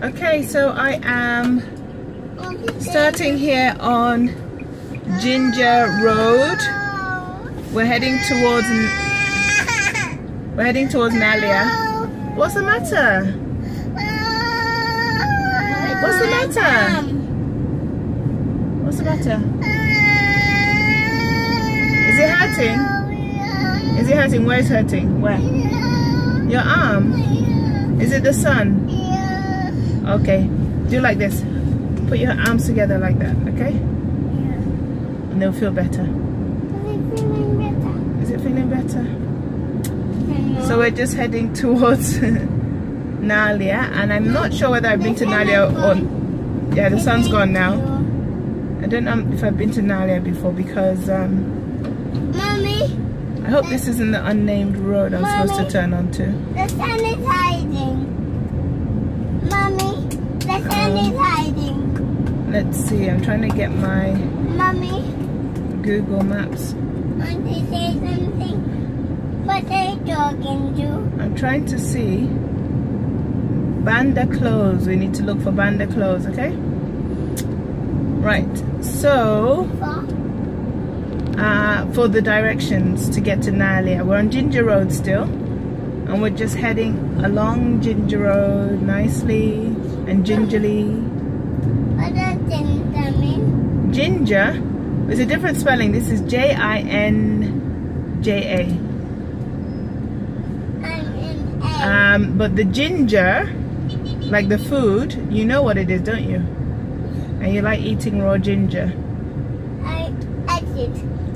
Okay, so I am starting here on Jinja Road. We're heading towards we're heading towards Naalya. What's the matter? What's the matter? What's the matter? Is it hurting? Is it hurting? Where is hurting? Where? Your arm? Is it the sun? Okay. Do like this. Put your arms together like that, okay? Yeah. And they'll feel better. Is it feeling better? Is it feeling better? So we're just heading towards Naalya and I'm not sure whether I've been to Naalya or yeah the sun's gone now. I don't know if I've been to Naalya before because um Mommy, I hope this isn't the unnamed road I'm supposed to turn onto. the sun is hiding. Mommy, hiding. Let's see, I'm trying to get my Mommy, Google Maps. want to say something? What are you talking to? I'm trying to see Banda Close. We need to look for Banda Close, okay? Right, so uh, for the directions to get to Naalya, we're on Jinja Road still, and we're just heading along Jinja Road nicely and gingerly. What does ginger mean? Ginger is a different spelling. This is J I N J A. I'm in A. Um, but the ginger, like the food, you know what it is, don't you? And you like eating raw ginger. I exit.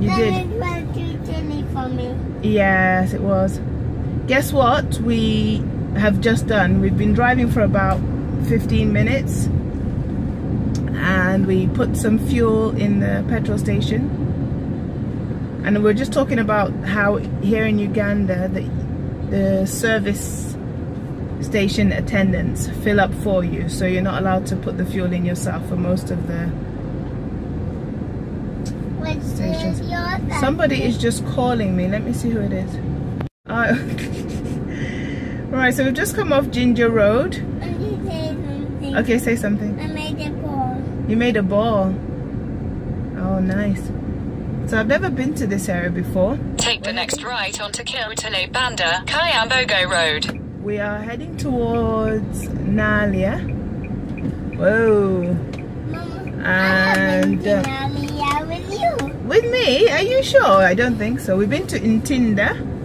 You That did. way too chilly for me. Yes, it was. Guess what? We have just done. We've been driving for about 15 minutes and we put some fuel in the petrol station. And we're just talking about how here in Uganda the, the service station attendants fill up for you. So you're not allowed to put the fuel in yourself for most of the Which Stations. is? Somebody is just calling me. Let me see who it is. Uh, right, so we've just come off Jinja Road. Want to say something? Okay, say something. I made a ball. You made a ball. Oh, nice. So I've never been to this area before. Take the next right onto Kirutale Banda, Kyambogo Road. We are heading towards Naalya. Whoa. Mama, And, I uh, have been to Naalya with you. With me? Are you sure? I don't think so. We've been to Ntinda.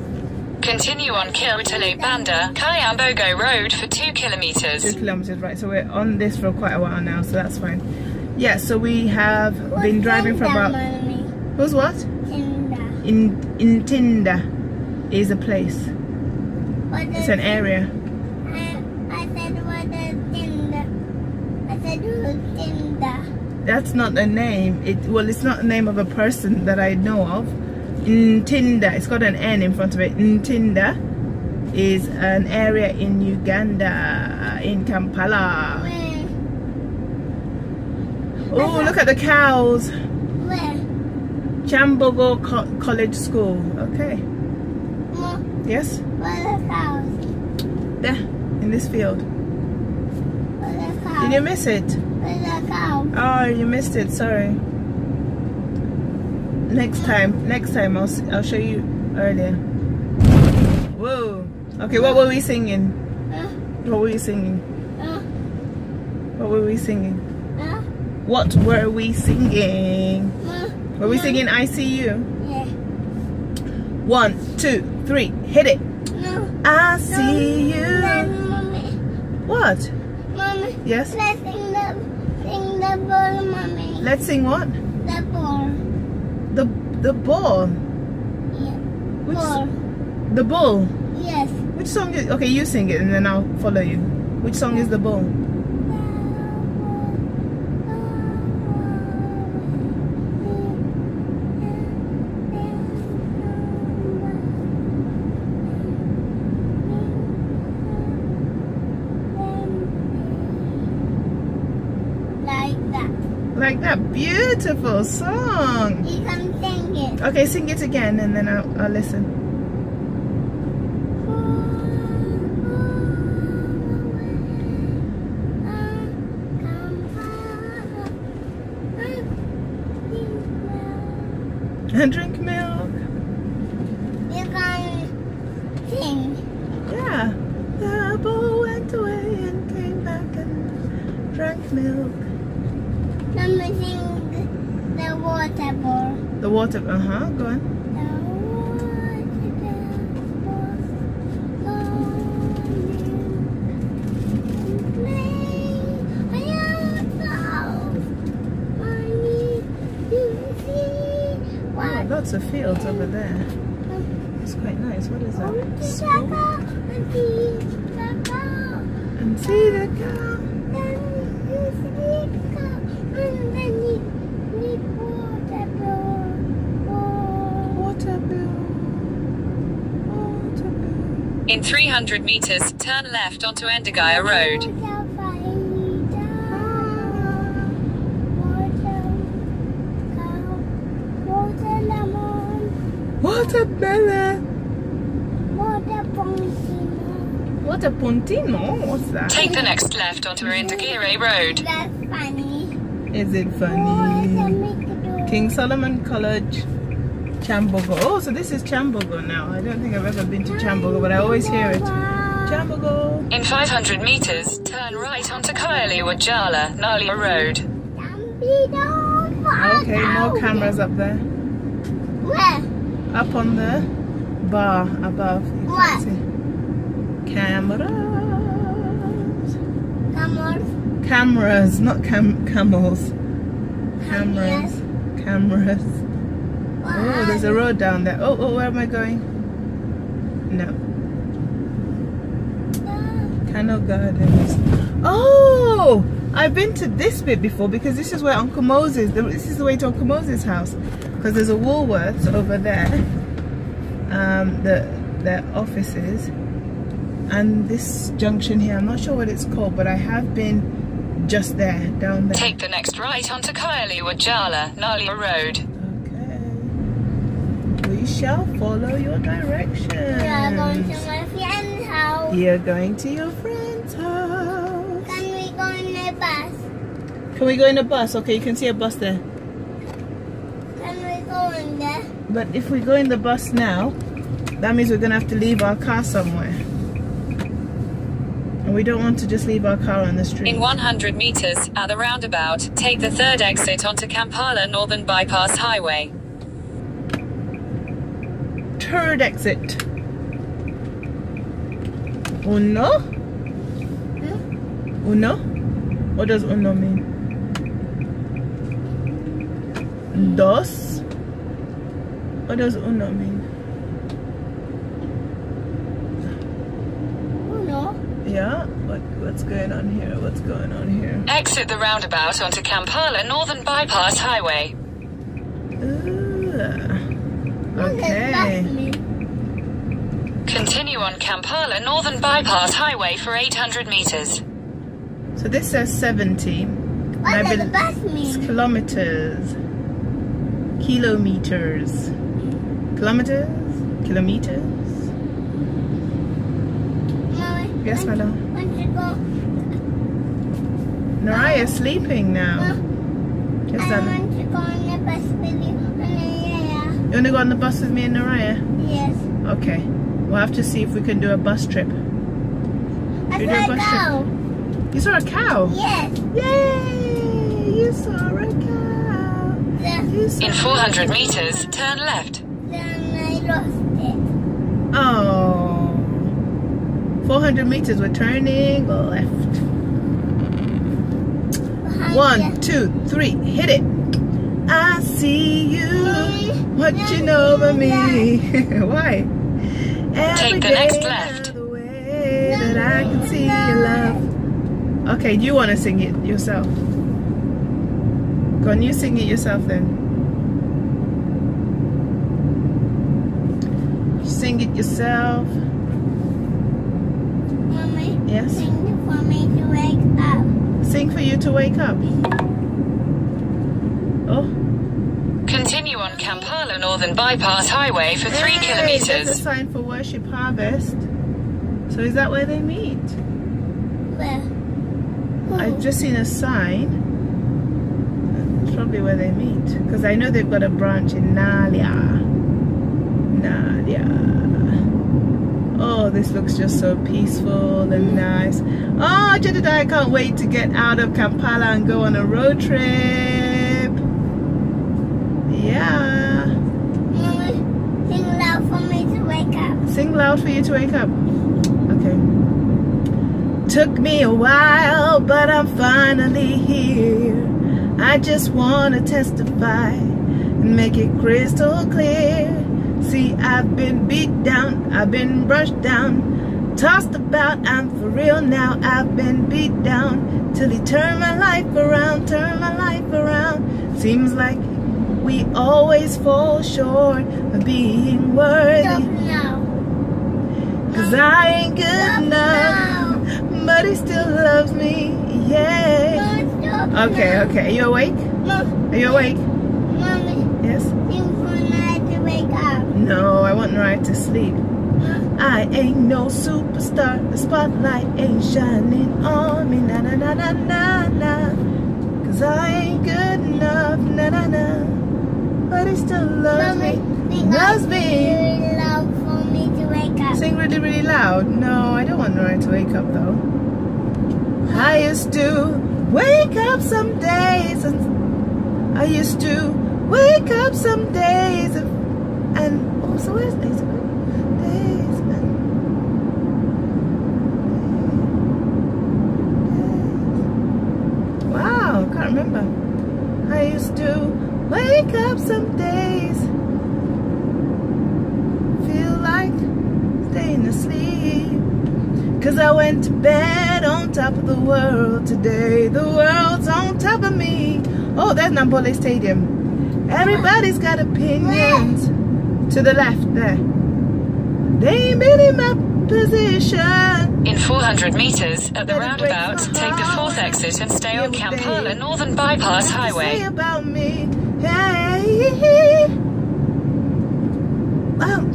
Continue on Kirutale Banda, Kyambogo Road for 2 kilometers. two kilometers. kilometers right so we're on this for quite a while now so that's fine yeah so we have been driving for Tinder, about Mommy? who's what Tinder. in in Tinda is a place What it's is an area I, I said what is Tinder? I said who's Tinder? that's not a name it well it's not the name of a person that I know of in Tinda it's got an N in front of it. Ntinda is an area in Uganda in Kampala. Oh look at the cows. Where? Kyambogo Co College School. Okay. Mom, yes? Where the cows? there in this field. Where the did you miss it? Where the cows? oh you missed it sorry next time next time I'll, I'll show you earlier. Whoa. Okay what were we singing? What were we singing? What were we singing? What were we singing? Were we singing I see you? Yeah. one two three hit it. No. I see you. Mommy. what? Mommy. yes? Let's sing the sing the ball, mommy. let's sing what. The the ball Yeah. which Ball. the bull Yes. Which song is okay? You sing it and then I'll follow you. Which song is the bull? like that beautiful song. You can sing it. Okay, sing it again and then I'll, I'll listen. And drink. Water, uh huh, go on. Oh, lots of fields over there. It's quite nice. What is that? And see the cow. Water bill. Water bill. In 300 meters, turn left onto Endigaya Road. Watermelon. Water fountain. Water puntino? What's that? Take the next left onto Indigire Road. That's funny. Is it funny? make King Solomon College, Kyambogo. Oh, so this is Kyambogo now. I don't think I've ever been to Kyambogo, but I always hear it. Kyambogo. In 500 meters, turn right onto Kailiwa Jala, Naalya Road. Okay, more cameras up there. Where? Up on the bar above. You What? can see. Cameras. Come on. Cameras, not cam camels. Cameras. Cameras. Oh, there's a road down there. Oh, oh, where am I going? No. Cano Gardens. Oh, I've been to this bit before because this is where Uncle Moses. This is the way to Uncle Moses' house because there's a Woolworths over there. Um, the their offices and this junction here. I'm not sure what it's called, but I have been just there, down there. Take the next right onto Kailiwa Jala, Naalya Road. Okay. We shall follow your directions. We are going to my friend's house. You're going to your friend's house. Can we go in a bus? Can we go in a bus? Okay, you can see a bus there. Can we go in there? But if we go in the bus now, that means we're going to have to leave our car somewhere. And we don't want to just leave our car on the street. In 100 meters, at the roundabout, take the third exit onto Kampala Northern Bypass Highway. Third exit. Uno? Hmm? Uno? What does uno mean? Dos? What does uno mean? Uno? Yeah? What what's going on here? What's going on here? Exit the roundabout onto Kampala Northern Bypass Highway. Ooh. What does that Okay. mean? Continue on Kampala Northern Bypass Highway for 800 meters. So this says 70. What does bel- bus mean? kilometers. Kilometers. Kilometers? Kilometers? Mommy, Yes, want- madam. Want to go? Naraya's sleeping now. Mom, Yes, I darling. want to go on the bus with you. And yeah, You want to go on the bus with me and Naraya? yes. Okay. We'll have to see if we can do a bus trip. I You do a saw a bus trip? cow. You saw a cow? Yes. Yay! You saw a cow. Then, You saw In 400 cow. meters, turn left. then I lost it. Oh. 400 meters, we're turning left. Behind One, the- two, three, hit it. I see you Mommy, watching let over me me. Why? Every Take the next left. The way that I can see your love. Okay, you want to sing it yourself? Go on, you sing it yourself then. Sing it yourself. Mommy, Yes. sing for me to wake up. Sing for you to wake up. Oh. Continue on Kampala Northern Bypass Highway for 3 Hey, There's a kilometers. sign for Worship Harvest. So is that where they meet? Where? I've just seen a sign. That's probably where they meet because I know they've got a branch in Naalya. Naalya. Oh, this looks just so peaceful and mm. nice. Oh, Jedediah, I can't wait to get out of Kampala and go on a road trip. Sing loud for me to wake up. Sing loud for you to wake up. Okay. Took me a while, but I'm finally here. I just want to testify and make it crystal clear. See, I've been beat down, I've been brushed down, tossed about, I'm for real now. I've been beat down till he turned my life around, turned my life around. Seems like we always fall short of being worthy. Cause I ain't good enough, but he still loves me, yeah. Okay, okay, are you awake? Are you awake? Mommy, Yes? sing for me to wake up. No, I want right to sleep. I ain't no superstar, the spotlight ain't shining on me, na na na na na na. Cause I He still loves Mommy, me, loves me. really loud for me to wake up. Sing really, really loud. No, I don't want Nora to wake up though. I used to wake up some days and I used to wake up some days and, and oh, so where's? Days and days. Wow, can't remember. I used to wake up some days feel like staying asleep. Cause I went to bed on top of the world today. The world's on top of me. Oh, there's Namboole Stadium. Everybody's got opinions. To the left there. They in my position. In 400 meters at the roundabout, take the fourth exit and stay on Kampala Northern Bypass Highway. Wow.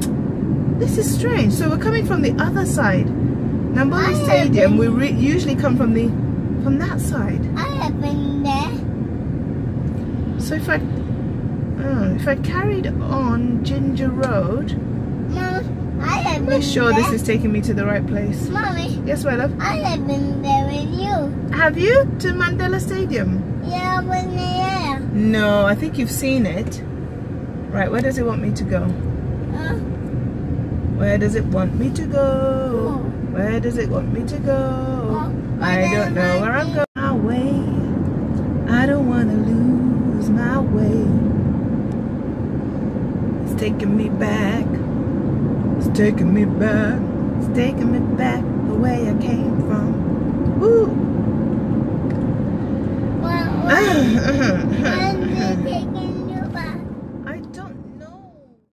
This is strange. So we're coming from the other side. Namboole I Stadium, we re usually come from the from that side. I have been there. So if I oh, if I carried on Jinja Road, Mom, I have been sure there. this is taking me to the right place. Mommy, Yes, my love. I have been there with you. Have you to Mandela Stadium? Yeah, when there. No, I think you've seen it. Right, where does it want me to go? Uh, Where does it want me to go? Where does it want me to go? I don't know where I'm going. My way. I don't want to lose my way. It's taking me back. It's taking me back. It's taking me back the way I came from. Woo. and we take it.